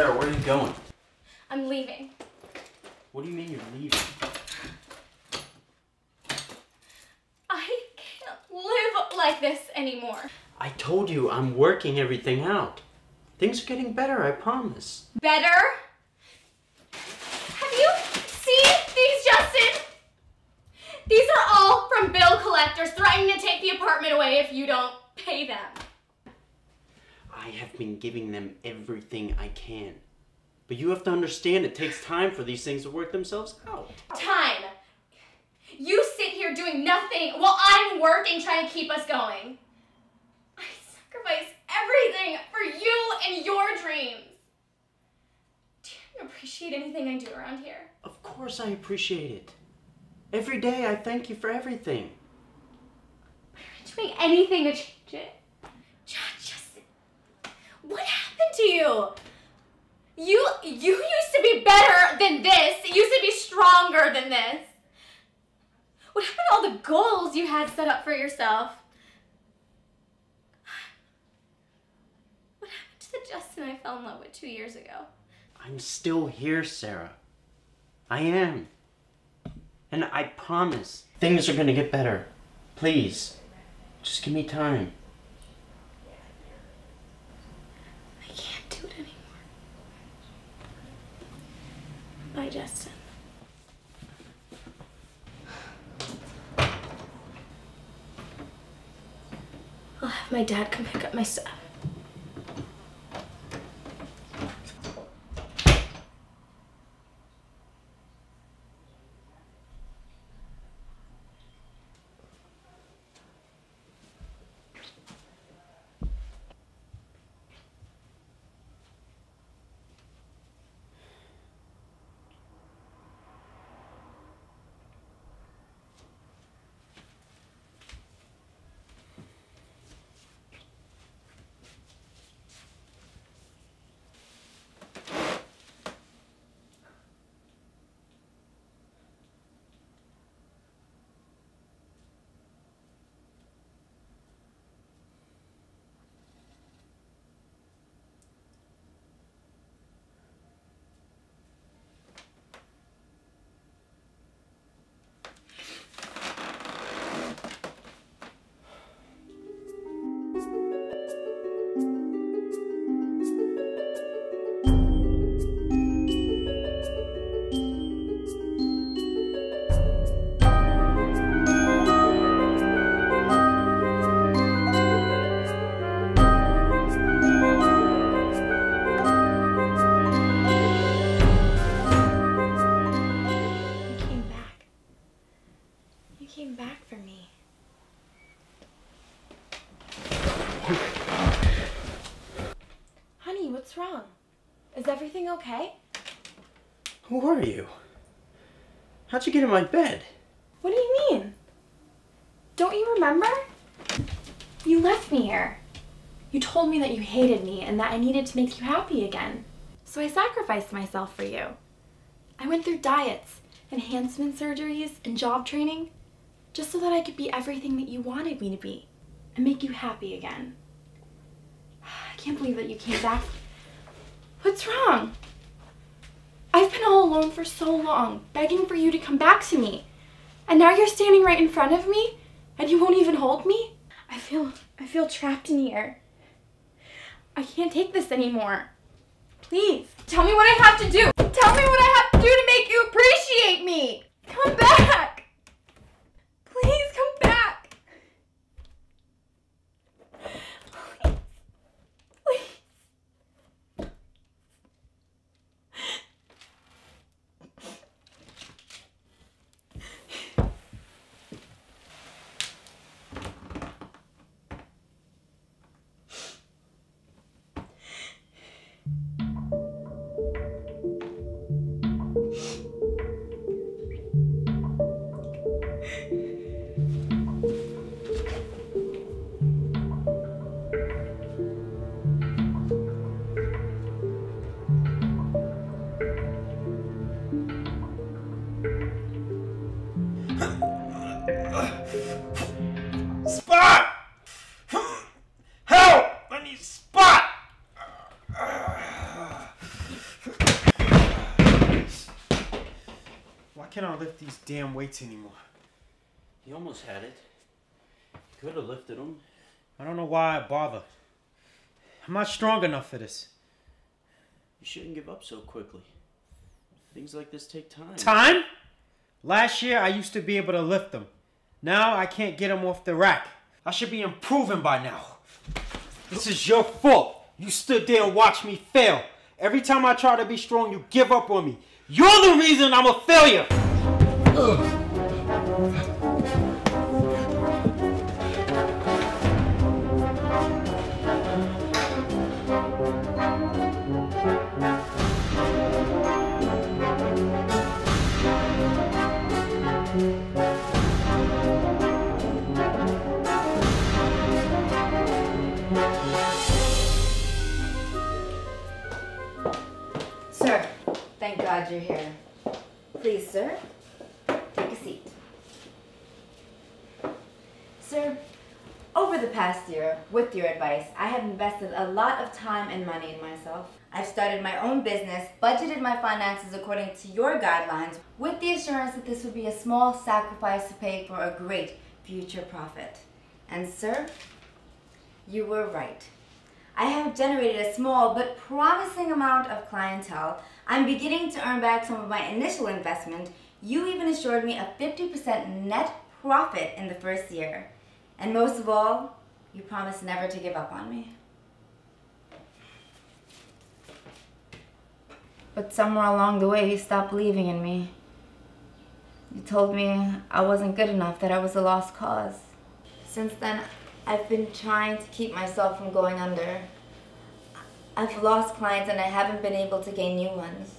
Sarah, where are you going? I'm leaving. What do you mean you're leaving? I can't live like this anymore. I told you I'm working everything out. Things are getting better, I promise. Better? Have you seen these, Justin? These are all from bill collectors threatening to take the apartment away if you don't pay them. I have been giving them everything I can. But you have to understand it takes time for these things to work themselves out. Time. You sit here doing nothing while I'm working trying to keep us going. I sacrifice everything for you and your dreams. Do you appreciate anything I do around here? Of course I appreciate it. Every day I thank you for everything. Are you doing anything to change it. John, Justin, what happened to you? You you used to be better than this. You used to be stronger than this. What happened to all the goals you had set up for yourself? What happened to the Justin I fell in love with two years ago? I'm still here, Sarah. I am. And I promise things are gonna get better. Please, just give me time. I can't do it anymore. Bye, Justin. I'll have my dad come pick up my stuff. Wrong? Is everything okay? Who are you? How'd you get in my bed? What do you mean? Don't you remember? You left me here. You told me that you hated me and that I needed to make you happy again. So I sacrificed myself for you. I went through diets, enhancement surgeries, and job training just so that I could be everything that you wanted me to be and make you happy again. I can't believe that you came back. What's wrong? I've been all alone for so long, begging for you to come back to me. And now you're standing right in front of me and you won't even hold me? I feel I feel trapped in here. I can't take this anymore. Please, tell me what I have to do. Tell me what I have to do to make you appreciate me. Come back. Can I lift these damn weights anymore? You almost had it. Could have lifted them. I don't know why I bother. I'm not strong enough for this. You shouldn't give up so quickly. Things like this take time. Time? Last year I used to be able to lift them. Now I can't get them off the rack. I should be improving by now. This is your fault. You stood there and watched me fail. Every time I try to be strong, you give up on me. You're the reason I'm a failure. Sir, thank God you're here. Please, sir, take a seat. Sir, over the past year, with your advice, I have invested a lot of time and money in myself. I've started my own business, budgeted my finances according to your guidelines, with the assurance that this would be a small sacrifice to pay for a great future profit. And, sir, you were right. I have generated a small but promising amount of clientele. I'm beginning to earn back some of my initial investment. You even assured me a 50% net profit in the first year. And most of all, you promised never to give up on me. But somewhere along the way, you stopped believing in me. You told me I wasn't good enough, that I was a lost cause. Since then, I've been trying to keep myself from going under. I've lost clients and I haven't been able to gain new ones.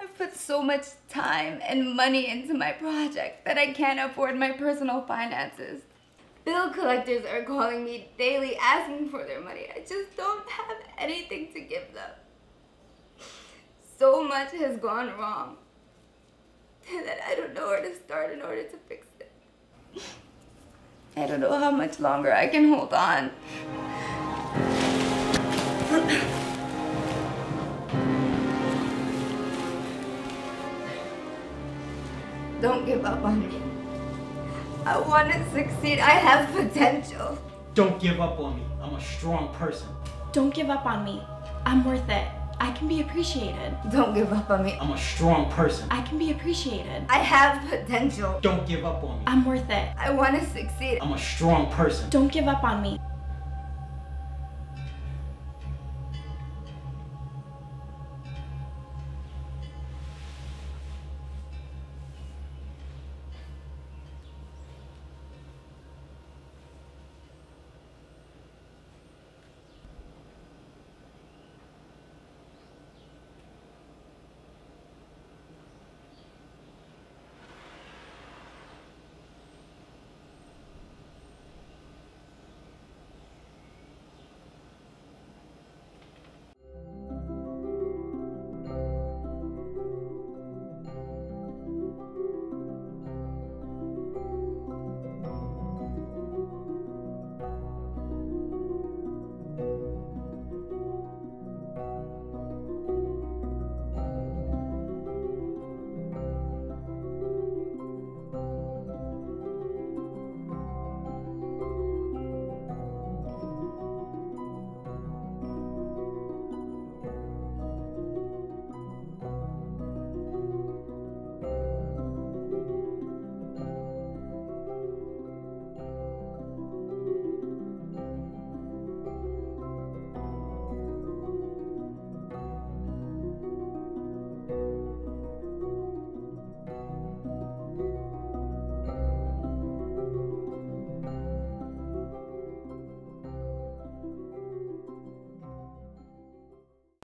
I've put so much time and money into my project that I can't afford my personal finances. Bill collectors are calling me daily asking for their money. I just don't have anything to give them. So much has gone wrong that I don't know where to start in order to fix it. I don't know how much longer I can hold on. Don't give up on me. I want to succeed. I have potential. Don't give up on me. I'm a strong person. Don't give up on me. I'm worth it. I can be appreciated. Don't give up on me. I'm a strong person. I can be appreciated. I have potential. Don't give up on me. I'm worth it. I want to succeed. I'm a strong person. Don't give up on me.